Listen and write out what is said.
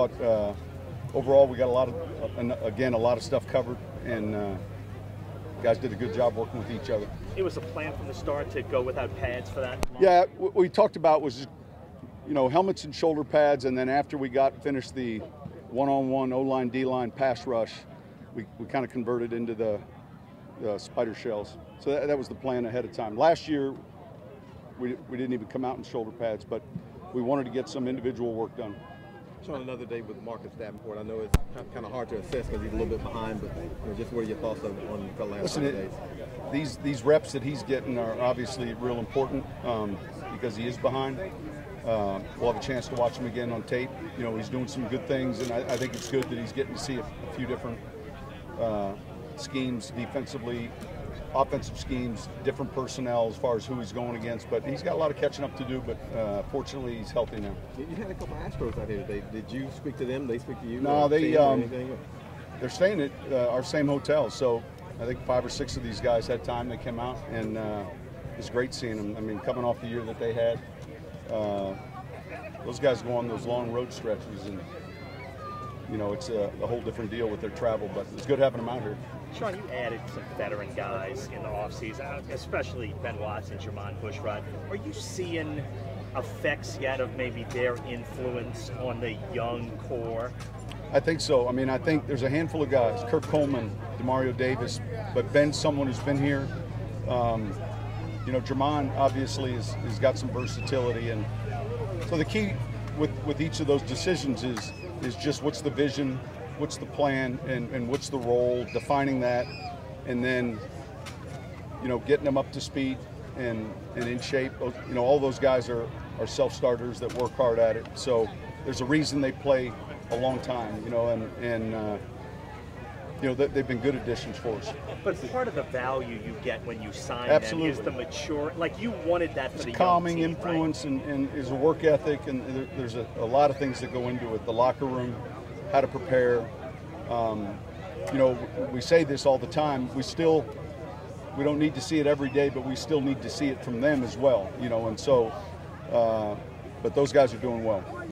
But, uh, overall, we got a lot of, uh, again, a lot of stuff covered, and uh, guys did a good job working with each other. It was a plan from the start to go without pads for that. Long? Yeah, what we talked about was, you know, helmets and shoulder pads, and then after we got finished the one-on-one O-line, D-line pass rush, we, we kind of converted into the, the spider shells. So that, that was the plan ahead of time. Last year, we, we didn't even come out in shoulder pads, but we wanted to get some individual work done. Sean, another day with Marcus Davenport. I know it's kind of hard to assess because he's a little bit behind, but you know, just what are your thoughts on, on the last Listen, days? these these reps that he's getting are obviously real important um, because he is behind. Uh, we'll have a chance to watch him again on tape. You know, he's doing some good things, and I, I think it's good that he's getting to see a, a few different uh, schemes defensively, offensive schemes, different personnel as far as who he's going against. But he's got a lot of catching up to do. But uh, fortunately, he's healthy now. You had a couple of Astros out here today. Did you speak to them? They speak to you? No, they um, they're staying at uh, our same hotel, so I think five or six of these guys had time. They came out, and uh, it's great seeing them. I mean, coming off the year that they had, uh, those guys go on those long road stretches, and you know it's a, a whole different deal with their travel. But it's good having them out here. Sean, you added some veteran guys in the offseason, especially Ben Watson, Jermon Bushrod. Are you seeing effects yet of maybe their influence on the young core? I think so. I mean, I think there's a handful of guys, Kurt Coleman, Demario Davis, but Ben's someone who's been here. Um, you know, Jermon obviously has, has got some versatility, and so the key with, with each of those decisions is is just what's the vision, what's the plan, and, and what's the role, defining that, and then you know getting them up to speed and, and in shape. You know, all those guys are, are self starters that work hard at it. So there's a reason they play a long time, you know, and, and uh, you know, they've been good additions for us. But part of the value you get when you sign Absolutely. them is the mature, like you wanted that for it's the calming team, influence right? and, and is a work ethic, and there's a, a, lot of things that go into it. The locker room, how to prepare. Um, you know, we say this all the time. We still, we don't need to see it every day, but we still need to see it from them as well. You know, and so, uh, but those guys are doing well.